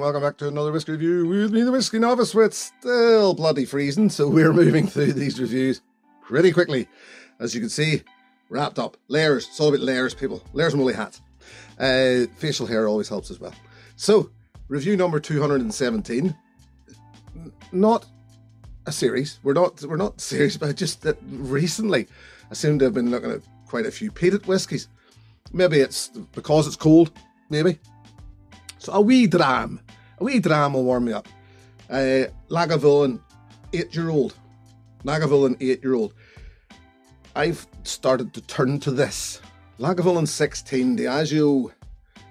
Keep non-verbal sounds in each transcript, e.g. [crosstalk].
Welcome back to another whiskey review with me, the Whiskey Novice. It's still bloody freezing, so [laughs] we're moving through these reviews pretty quickly. As you can see, wrapped up. Layers, it's all about layers, people. Layers and woolly hats. Uh, facial hair always helps as well. So, review number 217. Not a series. We're not we're not [laughs] serious, but just that recently I seem to have been looking at quite a few peated whiskies. Maybe it's because it's cold, maybe. So a wee dram. A wee dram will warm me up. Uh, Lagavulin, eight year old. Lagavulin, eight year old. I've started to turn to this. Lagavulin 16, Diageo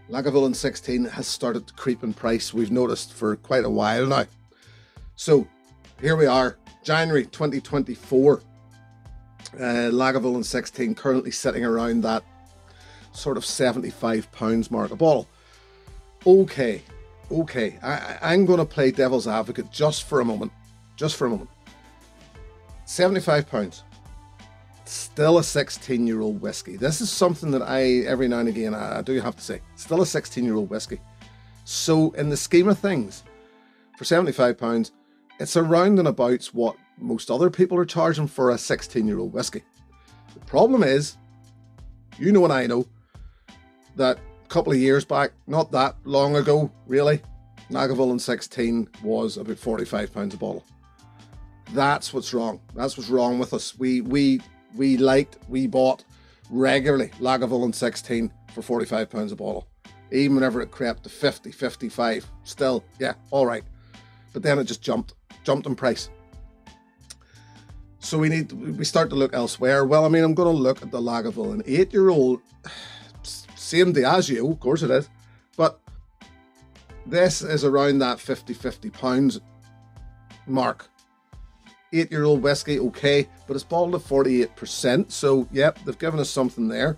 Lagavulin 16 has started to creep in price. We've noticed for quite a while now. So here we are, January 2024. Uh, Lagavulin 16 currently sitting around that sort of 75 pounds mark a bottle okay, okay, I, I'm going to play devil's advocate just for a moment. Just for a moment. 75 pounds. Still a 16 year old whiskey. This is something that I, every now and again, I, I do have to say. Still a 16 year old whiskey. So, in the scheme of things, for 75 pounds, it's around and about what most other people are charging for a 16 year old whiskey. The problem is, you know and I know, that couple of years back, not that long ago, really, Lagavulin 16 was about 45 pounds a bottle. That's what's wrong. That's what's wrong with us. We we we liked, we bought regularly Lagavulin 16 for 45 pounds a bottle. Even whenever it crept to 50, 55, still, yeah, all right. But then it just jumped, jumped in price. So we need, we start to look elsewhere. Well, I mean, I'm going to look at the Lagavulin eight-year-old same Diageo, of course it is. But this is around that 50 50 pounds mark. Eight year old whiskey, okay, but it's bottled at 48%. So, yep, they've given us something there.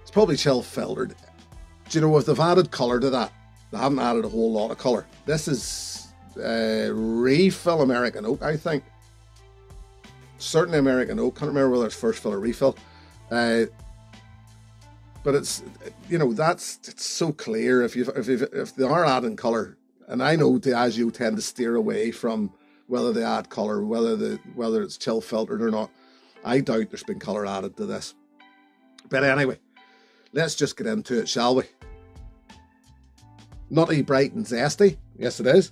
It's probably chill filtered. Do you know if they've added colour to that? They haven't added a whole lot of colour. This is uh, refill American oak, I think. Certainly American oak. Can't remember whether it's first fill or refill. Uh, but it's you know that's it's so clear if you if you if they are adding color, and I know Diageo tend to steer away from whether they add color, whether the whether it's chill filtered or not. I doubt there's been color added to this. But anyway, let's just get into it, shall we? Nutty, bright, and zesty. Yes, it is.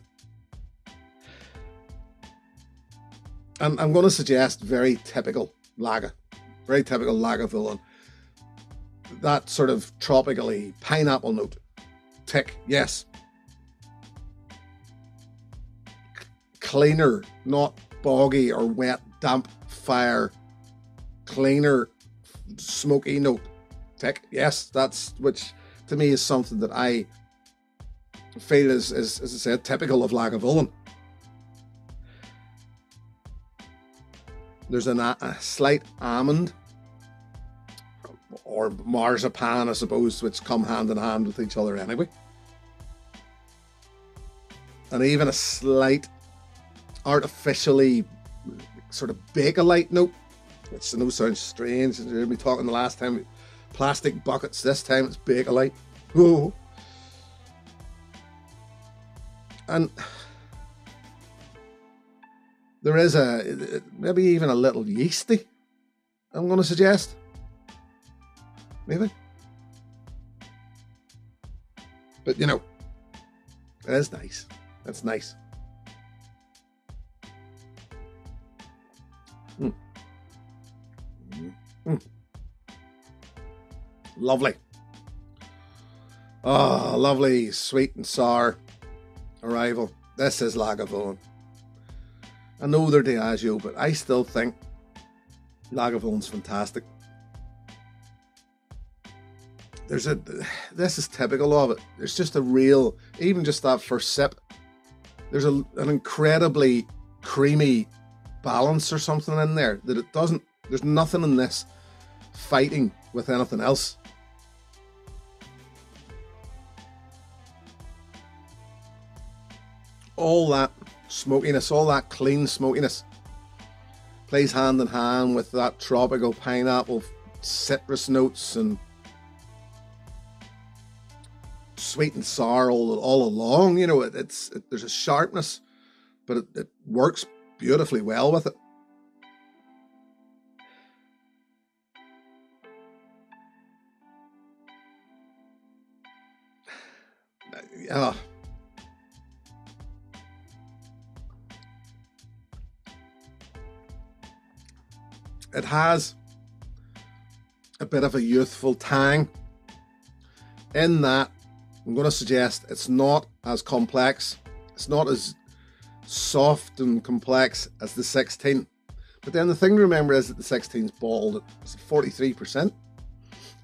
I'm, I'm going to suggest very typical lager, very typical Lagavulin that sort of tropically pineapple note. Tick, yes. Cleaner, not boggy or wet, damp fire. Cleaner, smoky note. Tick, yes. That's which to me is something that I feel is, is as I said, typical of Lagavulin. There's a, a slight almond or marzipan, I suppose, which come hand in hand with each other anyway. And even a slight artificially sort of bakelite note, which I know sounds strange. We were talking the last time, plastic buckets. This time it's bakelite. Oh. And there is a maybe even a little yeasty. I'm going to suggest maybe. But you know, that is nice. That's nice. Mm. Mm. Lovely. Oh, lovely, sweet and sour arrival. This is Lagavulin. I know they're Diageo, but I still think Lagavulin's fantastic there's a this is typical of it. There's just a real, even just that first sip. There's a, an incredibly creamy balance or something in there that it doesn't. There's nothing in this fighting with anything else. All that smokiness, all that clean smokiness plays hand in hand with that tropical pineapple citrus notes and sweet and sour all, all along. You know, it, it's it, there's a sharpness, but it, it works beautifully well with it. [sighs] Yeah. It has a bit of a youthful tang in that I'm going to suggest it's not as complex, it's not as soft and complex as the 16. But then the thing to remember is that the 16 is bald, it's 43%,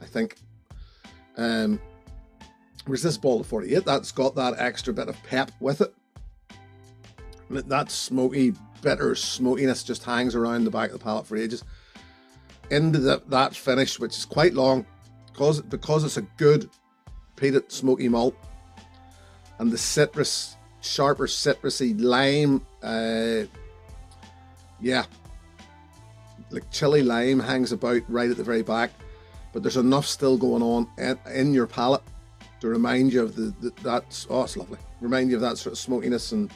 I think. Um, whereas this ball of 48, that's got that extra bit of pep with it. That smoky, bitter smokiness just hangs around the back of the palate for ages. Into the, that finish, which is quite long, because because it's a good peated smoky malt, and the citrus, sharper citrusy lime, uh, yeah, like chili lime hangs about right at the very back, but there's enough still going on in, in your palate to remind you of the, the that's oh it's lovely. Remind you of that sort of smokiness and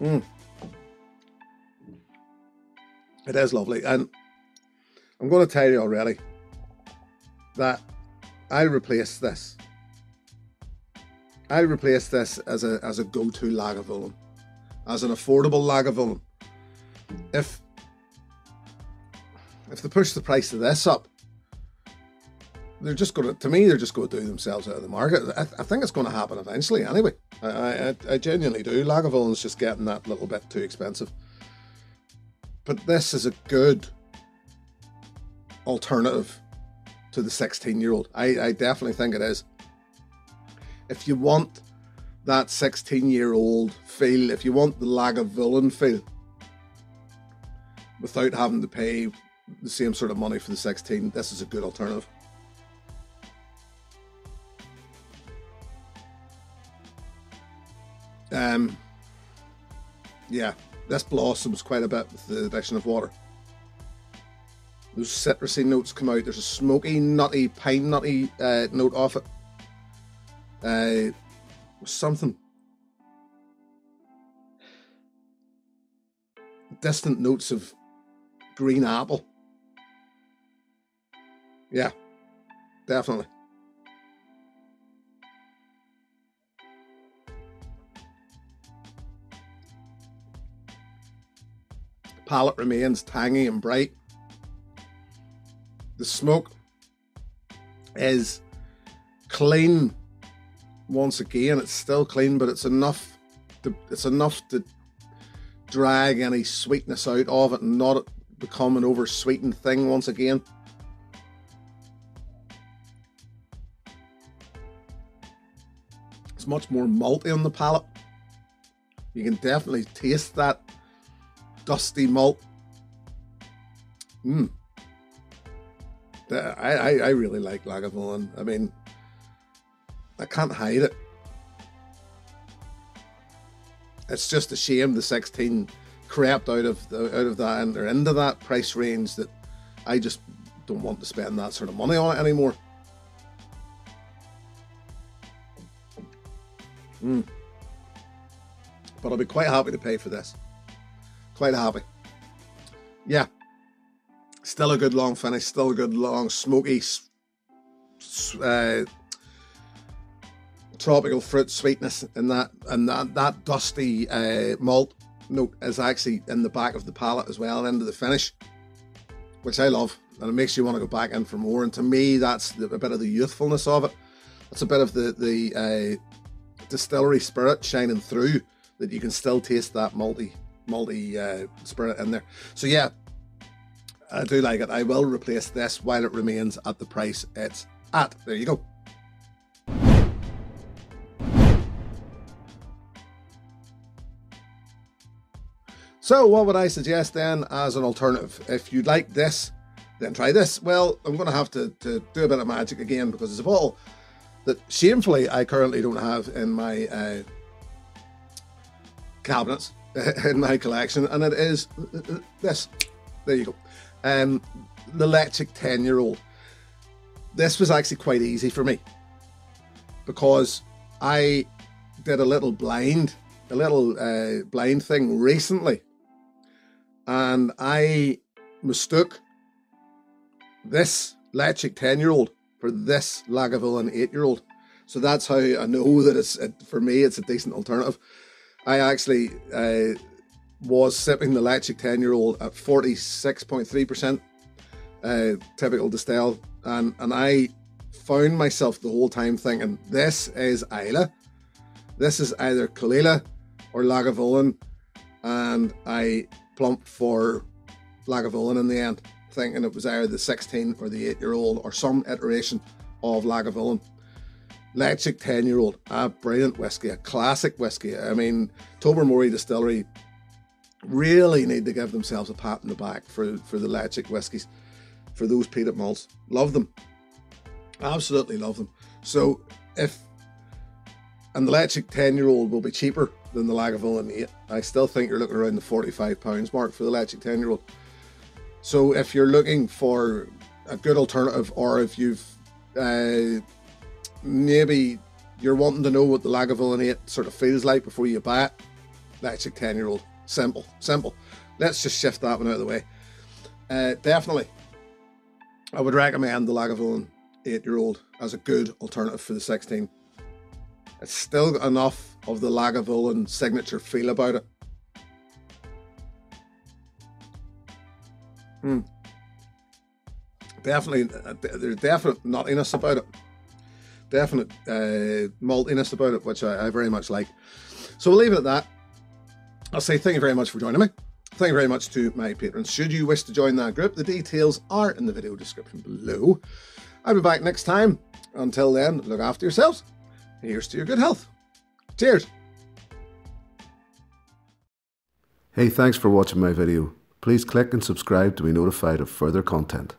mm. It is lovely. And I'm gonna tell you already that I replace this. I replace this as a as a go-to Lagavulin, as an affordable Lagavulin. If if they push the price of this up, they're just going to, to me, they're just going to do themselves out of the market. I, I think it's going to happen eventually anyway. I, I, I genuinely do. Lagavulin's just getting that little bit too expensive. But this is a good alternative to the 16 year old. I, I definitely think it is. If you want that 16 year old feel, if you want the Lagavulin feel, without having to pay the same sort of money for the 16, this is a good alternative. Um, yeah, this blossoms quite a bit with the addition of water. Those citrusy notes come out. There's a smoky, nutty, pine nutty uh, note off it. Uh, something. Distant notes of green apple. Yeah, definitely. palate remains tangy and bright. The smoke is clean once again. It's still clean, but it's enough to it's enough to drag any sweetness out of it and not become an over sweetened thing once again. It's much more malty on the palate. You can definitely taste that dusty malt. Mmm. I, I, I really like Lagavulin. I mean, I can't hide it. It's just a shame the 16 crept out of the, out of that and they're into that price range that I just don't want to spend that sort of money on it anymore. Mm. But I'll be quite happy to pay for this. Quite happy. Yeah. Still a good long finish. Still a good long smoky, uh, tropical fruit sweetness in that, and that that dusty uh, malt note is actually in the back of the palate as well, into the finish, which I love, and it makes you want to go back in for more. And to me, that's the, a bit of the youthfulness of it. That's a bit of the the uh, distillery spirit shining through that you can still taste that malty multi uh, spirit in there. So yeah, I do like it. I will replace this while it remains at the price it's at. There you go. So, what would I suggest then as an alternative? If you'd like this, then try this. Well, I'm going to have to, to do a bit of magic again because it's a bottle that shamefully I currently don't have in my uh, cabinets. [laughs] in my collection, and it is this. There you go. Um, the Ledaig 10 year old. This was actually quite easy for me. because I did a little blind, a little uh, blind thing recently, and I mistook this Ledaig 10 year old for this Lagavulin 8 year old. So that's how I know that it's, it, for me, it's a decent alternative. I actually uh, was sipping the Ledaig 10 year old at 46.3% uh, typical distill, and, and I found myself the whole time thinking, this is Islay. This is either Caol Ila or Lagavulin, and I plumped for Lagavulin in the end thinking it was either the 16 or the 8 year old or some iteration of Lagavulin. Ledaig 10 year old, a brilliant whiskey, a classic whiskey. I mean, Tobermory Distillery really need to give themselves a pat in the back for, for the Ledaig whiskies, for those peanut malts. Love them. Absolutely love them. So if, and the Ledaig 10 year old will be cheaper than the Lagavulin 8. I still think you're looking around the £45 mark for the Ledaig 10 year old. So if you're looking for a good alternative, or if you've uh, maybe you're wanting to know what the Lagavulin 8 sort of feels like before you buy it, Ledaig 10 year old. Simple, simple. Let's just shift that one out of the way. Uh, definitely, I would recommend the Lagavulin 8 year old as a good alternative for the 16. It's still got enough of the Lagavulin signature feel about it Hmm. Definitely, uh, there's definite nuttiness about it. Definite uh, maltiness about it, which I, I very much like. So we'll leave it at that. I'll say thank you very much for joining me. Thank you very much to my patrons. Should you wish to join that group, the details are in the video description below. I'll be back next time. Until then, look after yourselves. Here's to your good health. Cheers. Hey, thanks for watching my video. Please click and subscribe to be notified of further content.